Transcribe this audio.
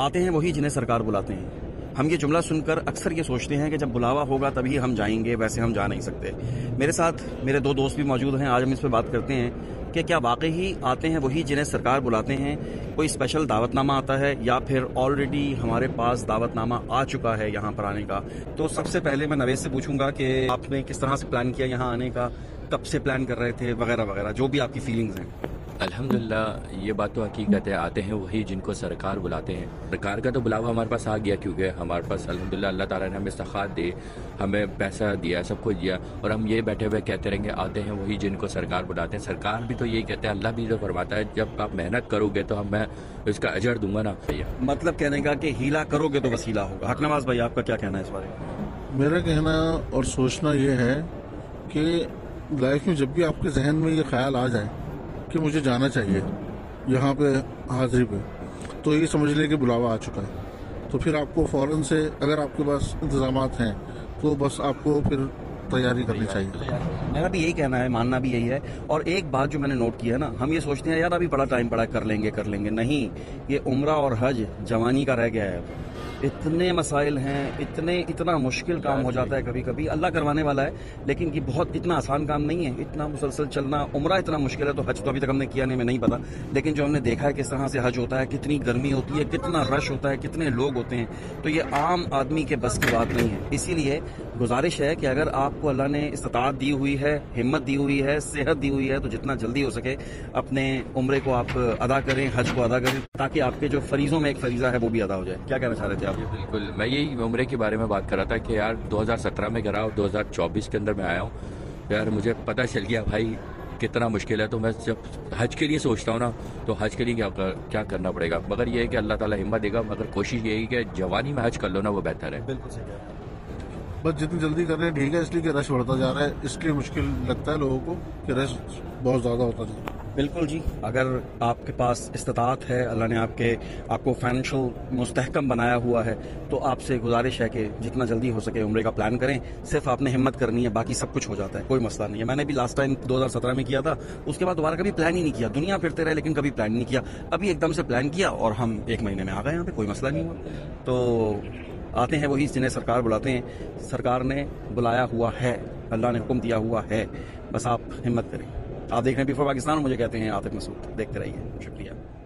आते हैं वही जिन्हें सरकार बुलाते हैं। हम ये जुमला सुनकर अक्सर ये सोचते हैं कि जब बुलावा होगा तभी हम जाएँगे, वैसे हम जा नहीं सकते। मेरे साथ मेरे दो दोस्त भी मौजूद हैं, आज हम इस पर बात करते हैं कि क्या वाकई ही आते हैं वही जिन्हें सरकार बुलाते हैं? कोई स्पेशल दावतनामा आता है या फिर ऑलरेडी हमारे पास दावतनामा आ चुका है यहाँ पर आने का? तो सबसे पहले मैं नवेश से पूछूँगा कि आपने किस तरह से प्लान किया यहाँ आने का? कब से प्लान कर रहे थे? वगैरह वगैरह, जो भी आपकी फीलिंग्स हैं। अल्हम्दुलिल्लाह ये बात तो हकीकत है आते हैं वही जिनको सरकार बुलाते हैं। सरकार का तो बुलावा हमारे पास आ गया क्योंकि हमारे पास अल्हम्दुलिल्लाह अल्लाह ताला ने हमें सखात दे हमें पैसा दिया सब कुछ दिया और हम ये बैठे हुए कहते रहेंगे आते हैं वही जिनको सरकार बुलाते हैं। सरकार भी तो यही कहते हैं अल्लाह भी तो फरमाता है जब आप मेहनत करोगे तो हम मैं इसका अजर दूँगा ना। भैया मतलब कहने का कि हीला करोगे तो वसीला होगा। हक नवाज़ भाई आपका क्या कहना है इस बारे में? मेरा कहना और सोचना ये है कि लाइफ में जब भी आपके जहन में ये ख्याल आ जाए कि मुझे जाना चाहिए। यहाँ पे हाजिरी पे। तो ये समझ लें कि बुलावा आ चुका है। तो फिर आपको फ़ौरन से अगर आपके पास इंतज़ाम हैं तो बस आपको फिर तैयारी करनी चाहिए। मेरा भी यही कहना है मानना भी यही है। और एक बात जो मैंने नोट किया है ना हम ये सोचते हैं यार अभी बड़ा टाइम पड़ा कर लेंगे कर लेंगे। नहीं ये उम्र और हज जवानी का रह गया है। इतने मसाइल हैं, इतने, इतना मुश्किल काम हो जाता है कभी कभी अल्लाह करवाने वाला है, लेकिन ये बहुत इतना आसान काम नहीं है। इतना मुसलसल चलना, उम्र इतना मुश्किल है तो हज तो अभी तक हमने किया नहीं मैं नहीं पता। लेकिन जो हमने देखा है किस तरह से हज होता है, कितनी गर्मी होती है, कितना रश होता है, कितने लोग होते हैं तो ये आम आदमी के बस की बात नहीं है। इसीलिए गुजारिश है कि अगर आपको अल्लाह ने इस्तात दी हुई है, हिम्मत दी हुई है, सेहत दी हुई है तो जितना जल्दी हो सके अपने उम्र को आप अदा करें, हज को अदा करें, ताकि आपके जो फरीजों में एक फरीजा है, वो भी अदा हो जाए। क्या कहना चाह रहे थे आप बिल्कुल। मैं यही उम्र के बारे में बात कर रहा था कि यार 2017 में करा और 2024 के अंदर मैं आया हूँ। तो यार मुझे पता चल गया भाई कितना मुश्किल है तो मैं जब हज के लिए सोचता हूँ ना तो हज के लिए क्या कर, क्या करना पड़ेगा? मगर ये है कि अल्लाह ताला हिम्मत देगा मगर कोशिश यही कि जवानी में हज कर लो ना वो बेहतर है। बिल्कुल सही बस जितनी जल्दी कर रहे हैं ठीक है इसलिए कि रश बढ़ता जा रहा है। इसलिए मुश्किल लगता है लोगों को कि रश बहुत ज़्यादा होता जा रहा है। बिल्कुल जी, अगर आपके पास इस्तात है, अल्लाह ने आपके, आपको फाइनेंशियल मुस्तहकम बनाया हुआ है तो आपसे गुजारिश है कि जितना जल्दी हो सके उम्र का प्लान करें। सिर्फ़ आपने हिम्मत करनी है, बाकी सब कुछ हो जाता है, कोई मसला नहीं है। मैंने भी लास्ट टाइम 2017 में किया था, उसके बाद दोबारा कभी प्लान ही नहीं किया। दुनिया फिरते रहे, लेकिन कभी प्लान नहीं किया। अभी एकदम से प्लान किया और हम एक महीने में आ गए यहाँ पे, कोई मसला नहीं हुआ। तो आते हैं वही जिन्हें सरकार बुलाते हैं। सरकार ने बुलाया हुआ है, अल्लाह ने हुक्म दिया हुआ है, बस आप हिम्मत करें। आप देख रहे हैं बिफोर पाकिस्तान मुझे कहते हैं आतिफ मसूद। देखते रहिए। शुक्रिया।